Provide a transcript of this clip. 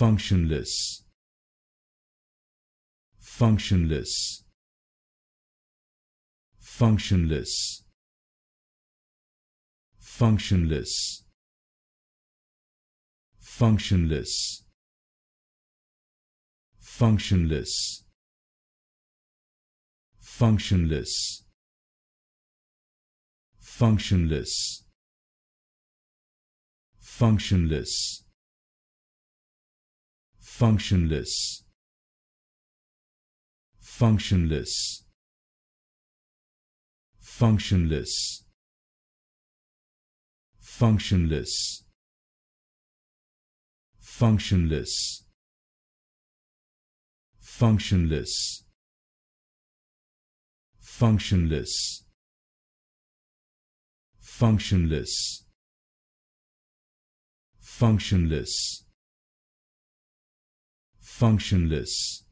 functionless. Functionless. Functionless. Functionless. Functionless. Functionless. Functionless. Functionless. Functionless functionless. Functionless. Functionless. Functionless. Functionless. Functionless. Functionless. Functionless. Functionless functionless